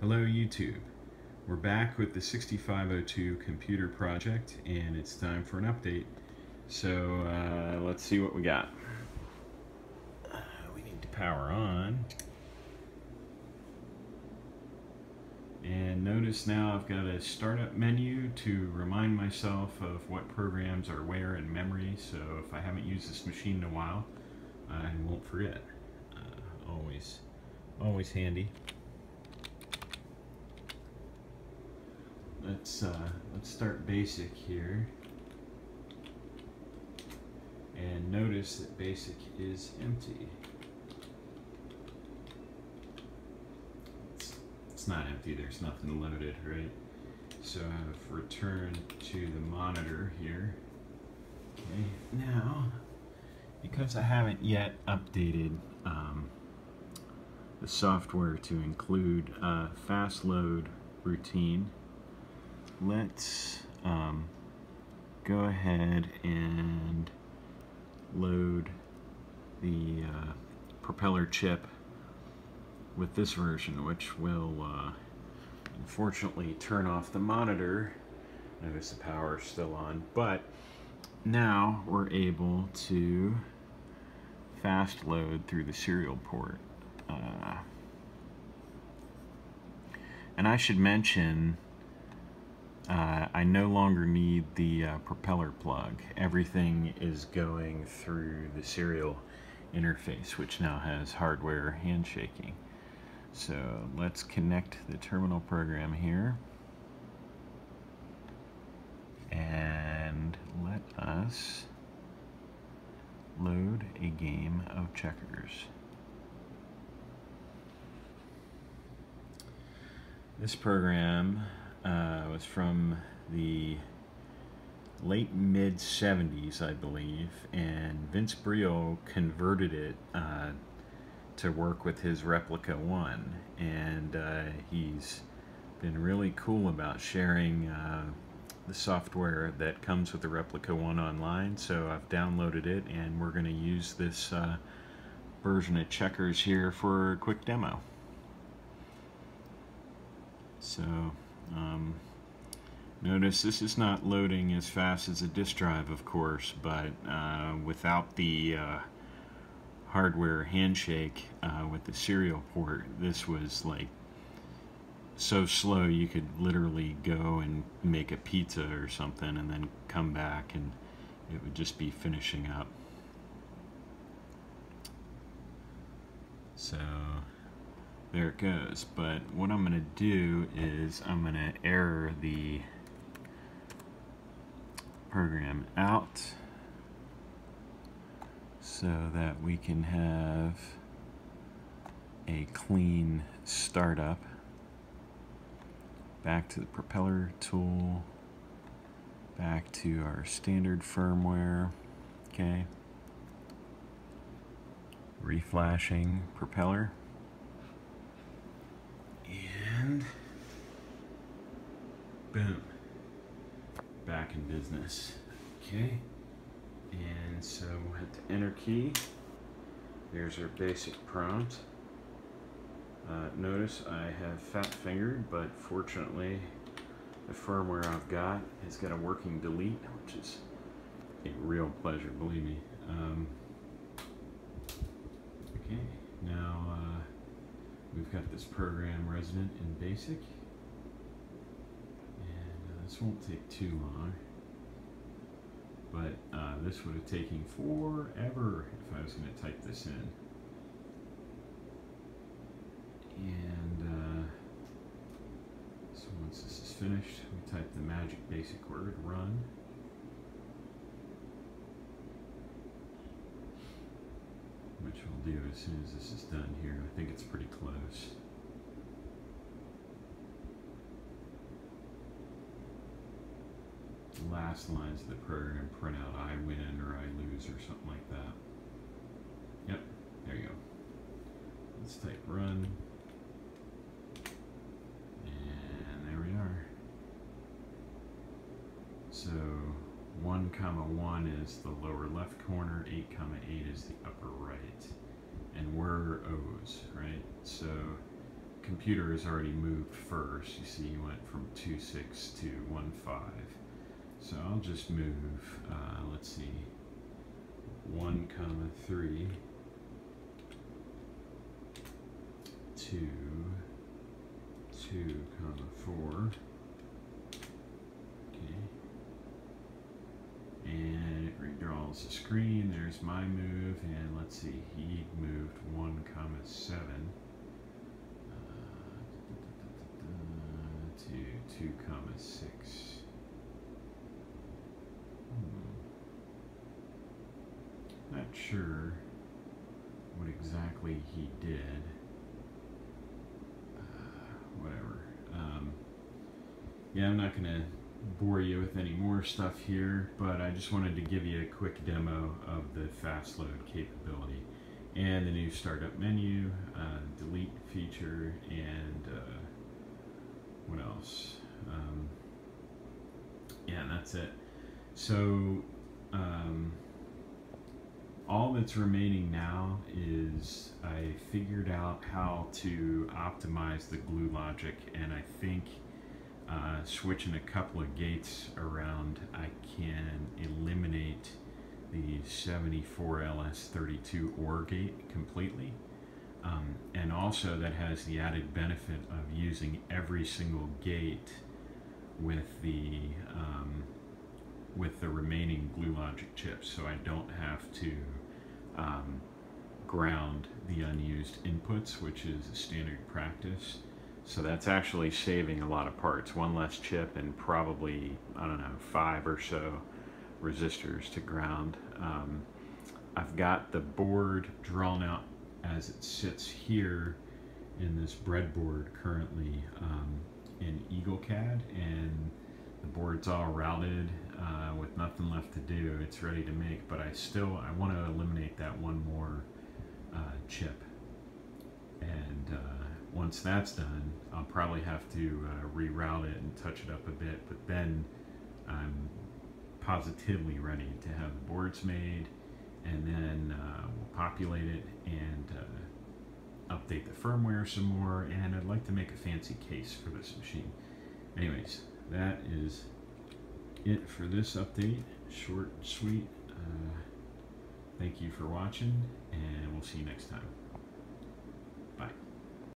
Hello YouTube. We're back with the 6502 computer project and it's time for an update. So uh, let's see what we got. Uh, we need to power on. And notice now I've got a startup menu to remind myself of what programs are where in memory so if I haven't used this machine in a while I won't forget. Uh, always, always handy. Let's uh, let's start basic here. And notice that basic is empty. It's, it's not empty there's nothing loaded right? So I've returned to the monitor here. Okay now because I haven't yet updated um, the software to include a fast load routine let's um, go ahead and load the uh, propeller chip with this version, which will uh, unfortunately turn off the monitor. Notice the power is still on, but now we're able to fast load through the serial port. Uh, and I should mention uh, I no longer need the uh, propeller plug. Everything is going through the serial interface, which now has hardware handshaking. So let's connect the terminal program here. And let us load a game of checkers. This program uh, was from the late mid 70s, I believe, and Vince Briel converted it uh, to work with his Replica 1, and uh, he's been really cool about sharing uh, the software that comes with the Replica 1 online, so I've downloaded it, and we're going to use this uh, version of Checkers here for a quick demo. So um, notice this is not loading as fast as a disk drive, of course, but uh, without the uh, hardware handshake uh, with the serial port, this was like so slow you could literally go and make a pizza or something and then come back and it would just be finishing up. So there it goes. But what I'm going to do is I'm going to error the program out so that we can have a clean startup. Back to the propeller tool, back to our standard firmware, okay. Reflashing propeller. Boom, back in business. Okay, and so we'll hit the enter key. There's our basic prompt. Uh, notice I have fat fingered, but fortunately the firmware I've got has got a working delete, which is a real pleasure, believe me. Um, okay, now uh, We've got this program resident in BASIC. This won't take too long. But uh, this would have taken forever if I was going to type this in. And uh, so once this is finished, we type the magic basic word, run. which we'll do as soon as this is done here. I think it's pretty close. Last lines of the program print out I win or I lose or something like that. Yep, there you go. Let's type run. And there we are. So 1 comma 1 is the lower left corner, 8 comma 8 is the upper right. And we're O's, right? So computer has already moved first. You see, you went from 2, 6 to 1, 5. So I'll just move, uh, let's see, 1 comma 3 2 2 comma 4 okay. And it redraws the screen. There's my move and let's see he moved 1 comma 7 uh, to 2 comma 6 hmm. not sure what exactly he did whatever. Um, yeah, I'm not going to bore you with any more stuff here, but I just wanted to give you a quick demo of the fast load capability and the new startup menu, uh, delete feature, and uh, what else? Um, yeah, that's it. So, um, all that's remaining now is I figured out how to optimize the glue logic and I think uh, switching a couple of gates around I can eliminate the 74LS32 OR gate completely. Um, and also that has the added benefit of using every single gate with the um, with the remaining glue logic chips so I don't have to um, ground the unused inputs which is standard practice. So that's actually saving a lot of parts. One less chip and probably I don't know five or so resistors to ground. Um, I've got the board drawn out as it sits here in this breadboard currently um, in EagleCAD and board's all routed uh, with nothing left to do. It's ready to make, but I still I want to eliminate that one more uh, chip. And uh, once that's done, I'll probably have to uh, reroute it and touch it up a bit. But then I'm positively ready to have the boards made, and then uh, we'll populate it and uh, update the firmware some more. And I'd like to make a fancy case for this machine. Anyways, that is it for this update. Short, sweet. Uh, thank you for watching, and we'll see you next time.